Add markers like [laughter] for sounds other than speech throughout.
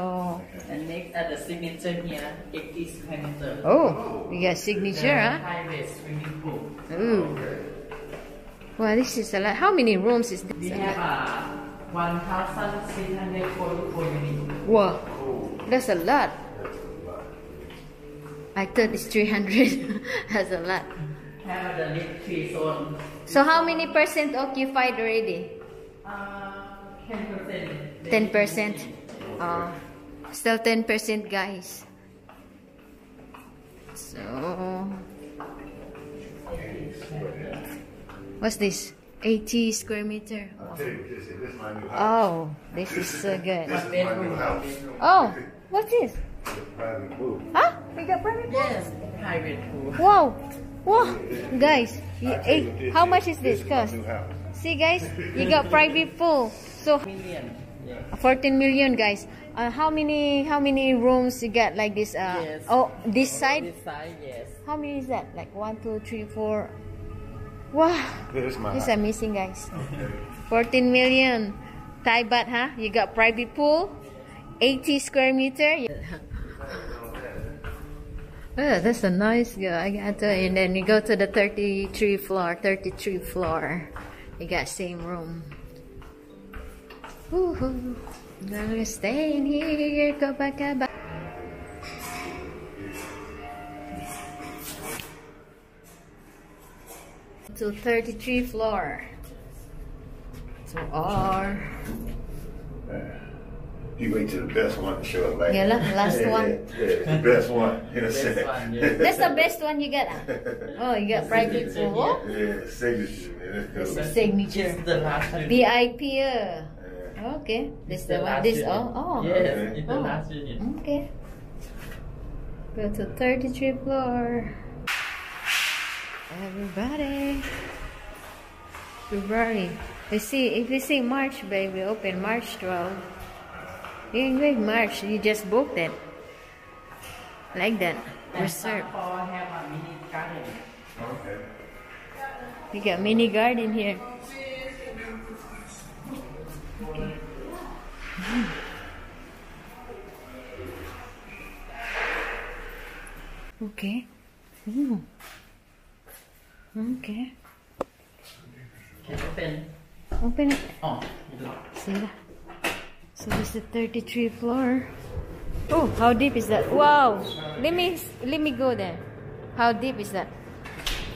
So, And next at the signature here, 80 square meter. oh, we got signature, huh? Private swimming pool. Ooh. Well, this is a lot. How many rooms is We have uh, 1,644 units. Wow, that's a lot. I thought it's 300. [laughs] that's a lot. Have the lift tree zone. So how many percent occupied already? Uh, 10%. 10%. Uh, still 10% guys. So, what's this? 80 square meter. I'll tell you what this is. This is my new house. Oh, this is so [laughs] good. This is my new house. Oh, what's this? Private pool. Huh? We got private pool? Yes, private pool. Wow. Wow. Guys, you, I'll tell you what this how is. much is this This is cost? my new house. See guys, you got private pool. So Million. Yes. 14 million guys. Uh, how many how many rooms you got like this? Uh, Yes. Oh, this side? This side, yes. How many is that? Like one, two, three, four. Wow. This is my This is amazing guys. 14 million. Thai baht, huh? You got private pool, 80 square meter. Oh, that's a nice guy. I got to, and then you go to the 33 floor, 33 floor. You got same room. Woohoo. Gonna stay in here, go back, go back. To 33 floor. So R. You wait till the best one to show up like Yeah, la- last yeah, one. Yeah, yeah, the best one. You know what Best saying? one, yeah. [laughs] That's the best one you got. Oh, you got private Signature, pool. Yeah, signature, man. That's This cool. Signature. the last unit. VIP. Uh. Yeah. Okay. This It's the one. This unit. oh oh. Yes, Okay. it's the Oh. last unit. Okay. Go to 33 floor. Everybody. February. You see if you see March, baby, open March 12. You wait March, you just booked it. Like that. And Reserve. some hall have a mini garden. Okay. We got mini garden here. Okay. Ooh. Okay. Open. Open it. Oh, you do. See that? So this is the 33 floor. Oh, how deep is that? Wow. Let me let me go there. How deep is that?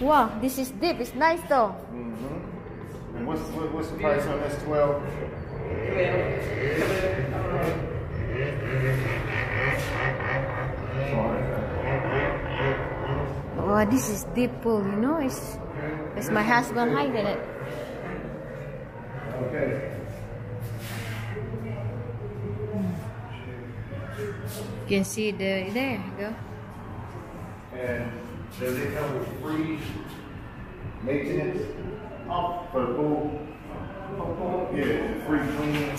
Wow, this is deep. It's nice though. Mm-hmm. And what's what, what's the price on this 12? Oh, this is deep pool, you know? It's, it's my husband hiding it. Okay. You can see the, there you go. And does it come with free maintenance Oh, for the pool? Yeah, free cleaning.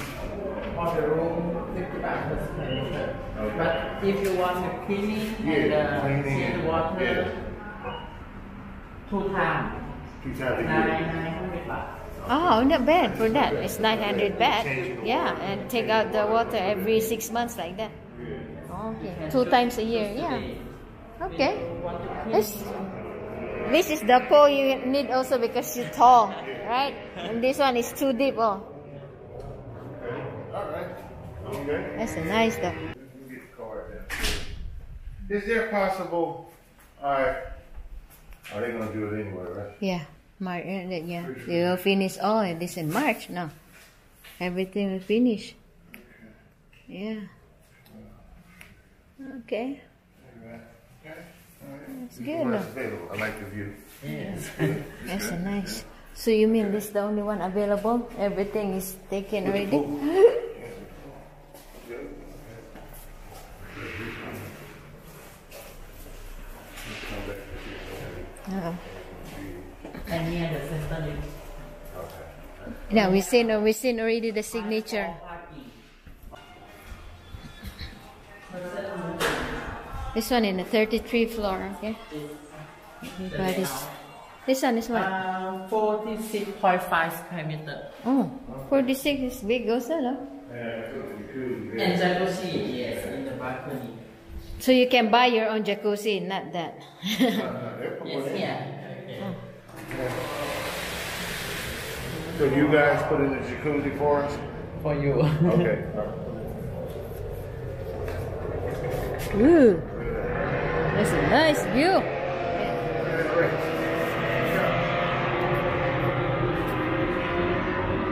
for the room, 50 baht per square meter. Okay. But if you want the cleaning Yeah, and the cleaning clean and- water, yeah. Two times, Two times a year. 900 baht. Oh, not bad for that. It's 900 baht. Yeah, and take out the water every six months like that. Okay, oh, two times a year. Yeah. Okay. This, this is the pole you need also because you're tall, right? And this one is too deep. Oh, All right. Okay. that's a nice though. Let me get the card then. Is there possible, alright, Oh, are they gonna do it anyway, right? Yeah, March. Uh, yeah, they will finish all this in March now. Everything will finish. Yeah. Okay. That's good. Available? I like the view. Yes. [laughs] That's a nice. So you mean this is the only one available? Everything is taken already? [laughs] Uh, and here the center is yeah, we seen we seen already the signature. This one in the 33 floor, okay? Everybody's. This one is what? Uh, 46.5 square meter. Oh, 46 is big also, no? And jacuzzi, yes, in the balcony. So you can buy your own jacuzzi, not that. [laughs] Yes, yeah. [laughs] So you guys put in the jacuzzi for us? For you. Okay. Ooh, that's a nice view.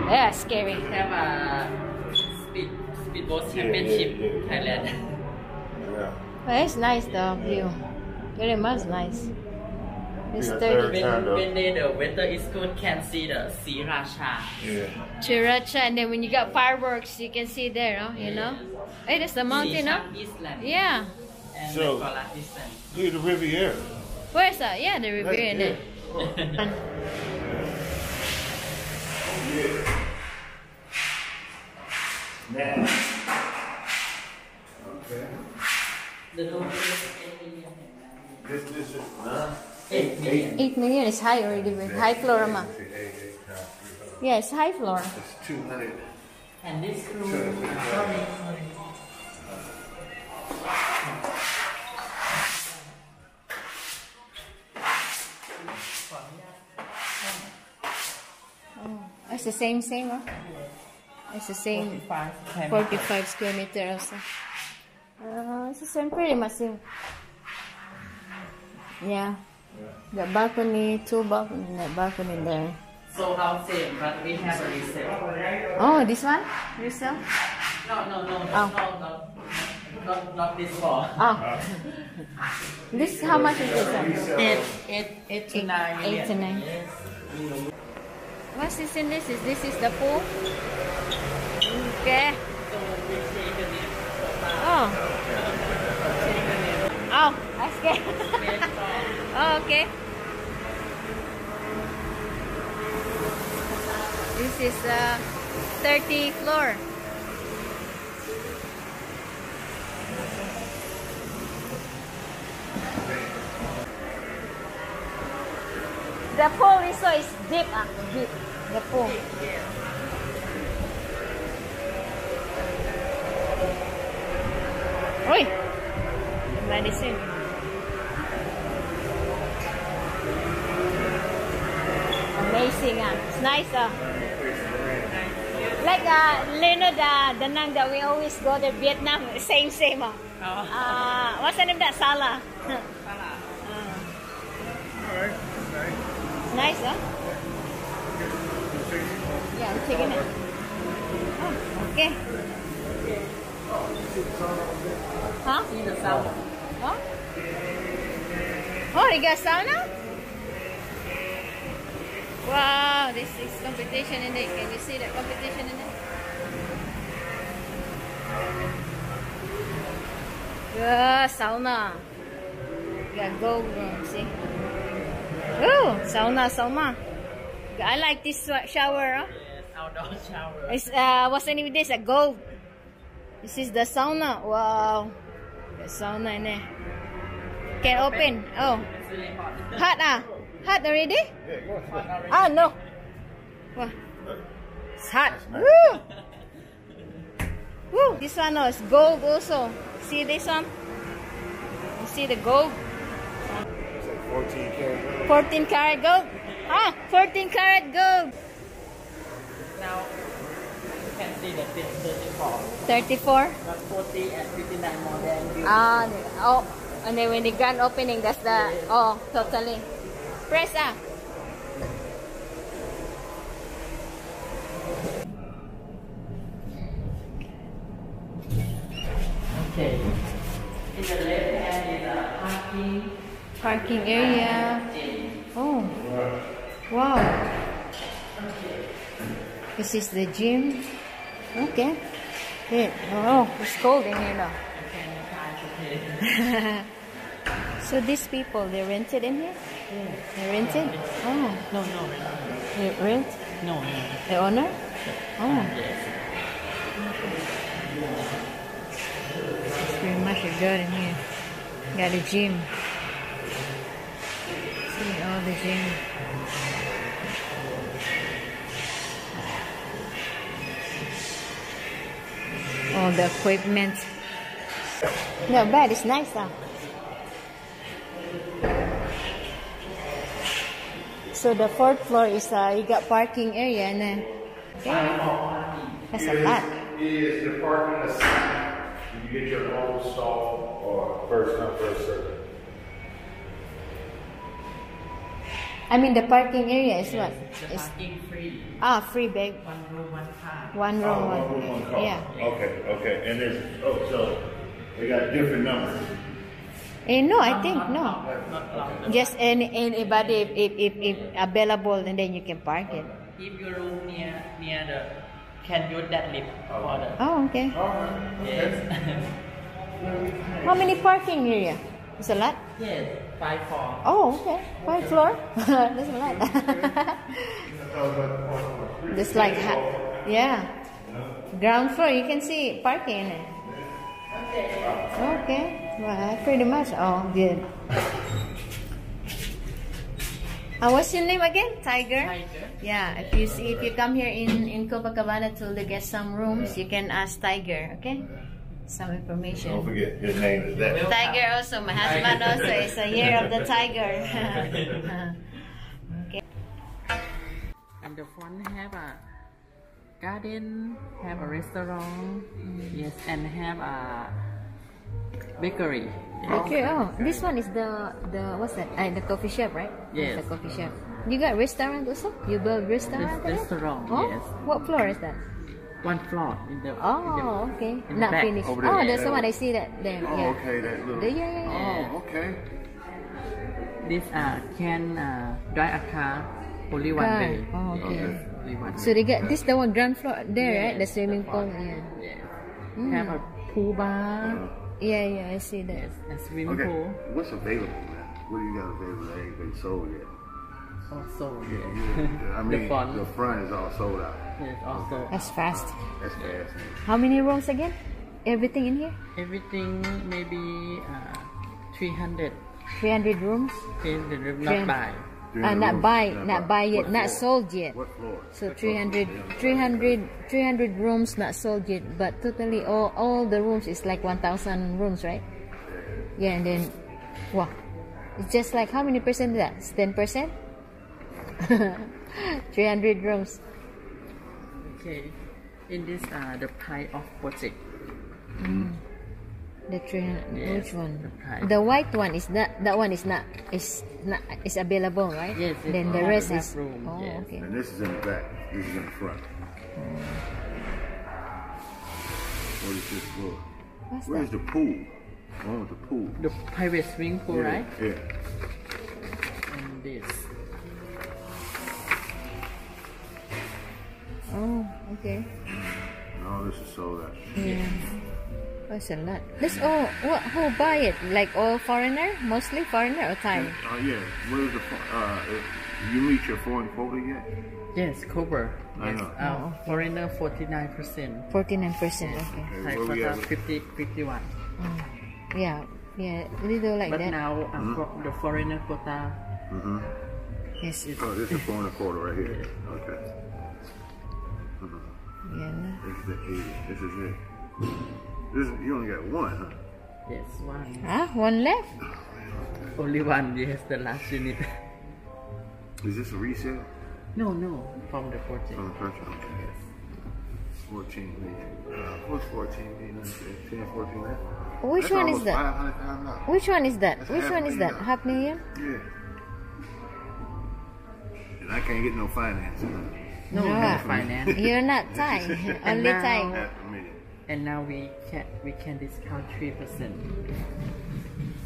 Yeah, scary. have a speed speedboat championship yeah, yeah. Thailand. Yeah. But it's nice though, view. Very much nice. It's Yeah, 30 when, when they, the weather is good, can see the Sriracha. Yeah. Sriracha, and then when you got fireworks, you can see there, no? you know? Hey, that's the mountain, no? Sea Island. Yeah. And So- Nicola Look at the Riviera. Where's that? Yeah, the river Right in there. it. Now. [laughs] Okay. The total is 8 million. This, this is, huh? 8 million. 8 million is high already, with high floor, ma. Eight, eight, eight times three hundred. Yeah, it's high floor. It's two hundred. And this room, Sure. sorry, sorry. It's the same, same, huh? It's the same 45 45 square meter also. Uh, it's the same, pretty much same. Yeah. The balcony, two balcony, that balcony there. So how same, but we have a resale. Oh, this one? Resale? No, no, no, no, Oh. no, no, not, not this one. Oh. this, how much is this one? Eight, eight, eight to nine million. Eight to nine. Yes. What's this in this? Is this is the pool? Okay. So we change the name. Oh. Oh, I scared. [laughs] Oh, okay. This is uh 30 floor. The pool is so is deep, ah, deep. The pool. Uy! Medicine. Amazing ah. It's nice ah. Like uh, Leonard uh, Danang that we always go to Vietnam. [laughs] Same, same ah. Oh. Uh, what's the name of that? Sala. Alright, [laughs] nice. It's nice ah. Yeah, I'm taking it. Oh, okay. Huh? The. Oh? You got sauna? Wow, this is competition in it. Can you see that competition in it? Yeah, sauna. You got gold room, see? Oh, sauna, sauna. I like this shower. Huh? Yes, outdoor [laughs] shower. It's, uh, what's the name of this? A gold. This is the sauna. Wow. The sauna in there. Can open. Oh. Hot. Hot ah. Hot already? Yeah, go ahead. Ah, no. Wow. It's hot. Woo. Woo. This one oh, is gold also. See this one? You see the gold? It's like fourteen karat. 14 karat gold. Ah, 14 karat gold. Now, you can see the pin 34. 34. But 40 and 59 more than you. Ah, oh, and then when the grand opening, that's the, oh, totally. Press ah. Okay. In the left hand is a parking. Parking area. Oh, wow. This is the gym. Okay. Good. Oh, it's cold in here now. so these people, they rented in here? Yeah. They rented? Oh, No, no, they rent? no, no. The owner? Oh, Yes. it's pretty much a good in here. Got a gym. See all the gym. All the equipment. Not bad. It's nice, though. So the fourth floor is uh, you got parking area and then that's a lot. Is the parking assigned? You get your own stall or first come, first served? I mean the parking area is what? It's parking free. ah free bag. One room, one car. One room, Oh, one. one room, one car. Yeah. Okay, okay, and there's, oh, so they got different numbers. Eh, no, I think no. Not long. Just any anybody if, if, if, if available and then you can park it. If your room near near the, can use that lift for the. Oh, okay. Yes. [laughs] How many parking area? It's a lot. yes. Five four. Oh, okay. Five floor. That's a lot. Just like yeah. Ground floor, you can see parking in it. Okay. Well, pretty much. Oh, good. Uh, what's your name again? Tiger. Tiger. Yeah. If you see, if you come here in in Copacabana to get some rooms, you can ask Tiger. Okay. Some information. Don't forget, his name is that. Tiger also. My husband also is a year of the tiger. [laughs] okay. And the front have a garden, have a restaurant, yes, and have a bakery. Okay. Oh, this one is the the what's that? Uh, the coffee shop, right? Yes. The coffee shop. You got restaurant also? You build restaurant? Res- there? restaurant, Oh, yes. what floor is that? One floor in the. in the- Oh, okay. in the Not back finished. over there. Oh, there's the one I see that there. Oh, yeah. okay, that little. The- yeah, yeah, yeah. Oh, okay. This uh, can uh, drive a car only one Car. day. Oh, okay. Yes, only one So they got this the one ground floor there, right? The swimming the pool. front. Yeah. Yes. Have a pool bar. Yeah, yeah. I see that. Yes, a swimming Okay, pool. what's available, man? What do you got available that ain't been sold yet? Also, Yeah, yes. yeah. [laughs] I mean, the front. the front is all sold out. Yes, also. That's fast. That's fast. How many rooms again? Everything in here? Everything maybe uh, 300. 300 rooms? In the room, Three- not buy. Uh, not buy, not buy yet, What not floor? sold yet. What floor? So 300, 300, 300 rooms not sold yet, but totally all, all the rooms is like 1,000 rooms, right? Yeah, and then, wow. It's just like how many percent is that? It's 10%? [laughs] 300 rooms. Okay. In this uh, the pie of project. The 300, Yes, which one? the. The white one is not, that one is not, is not, is available, right? Yes, Then the rest enough is, room, oh, yes. okay. And this is in the back. This is in the front. What is this floor? What's Where's that? the pool? One with the pool. The private swimming pool, yeah, right? Yeah. Okay. No, this is sold out. Yeah. That's a lot. This all what who buy it? Like all foreigner? Mostly foreigner or Thai? Oh yeah. Where's the fo- uh? if You meet your foreign quota yet? Yes, cover. I Yes. know. Uh, foreigner 49%. Forty nine percent, okay. Okay, Thai where we quota 50, 51. Yeah. Yeah. Little like But that. now uh, Mm-hmm. for- the foreigner quota Mm-hmm. Yes. is Oh, this is foreign quota right here. Okay. Yeah. This is the 80. This is it. This is, you only got one, huh? yes one. Ah, one left? Only one. Yes, the last unit. Is this a resale? no, no, from the project. From the country? Yes. 14 million. Uh, what's 14 million? 10, 14 million? Which That's one is that? Which one is that? That's Which half one is that? million. Half million? Yeah. And I can't get no financing. No, No. no finance. [laughs] You're not [laughs] Thai. Only now- Thai. Half a million. And now we can we can discount three percent.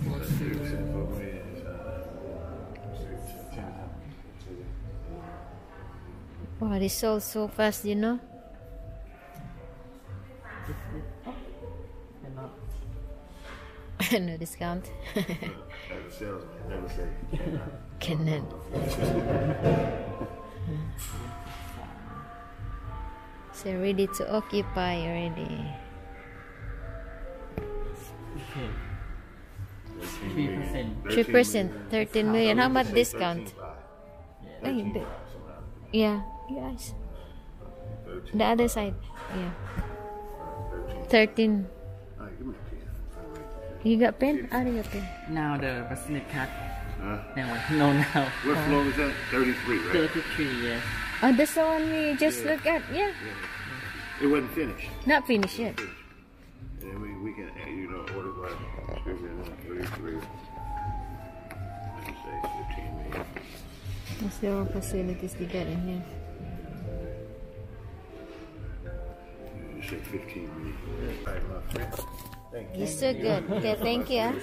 That's 3% for a million. is, uh, 10. Wow, they sold so fast, you know? [laughs] no discount. As a salesman, never say. Cannot. So ready to occupy already. Three percent. Three percent, thirteen million. How much discount? Ay, Thirteen the- five, something like Yeah, yes. that. The other side. Yeah. thirteen 13. All right, give me a pen. I'll write this You got pen? You got pen. Now the Brazilian cut. Down. Huh? Now, [laughs] no, now. What floor is that? 33, right? 33, yes. Oh, that's the one we just Yeah. looked at. Yeah. It wasn't finished. Not finished yet. And then we, we can, you know, order by, excuse me, uh, 33. Let me say 15 million. What's the other facilities they got in here? You said 15 million. Right, my. Thank you. You're so good. Okay, thank you.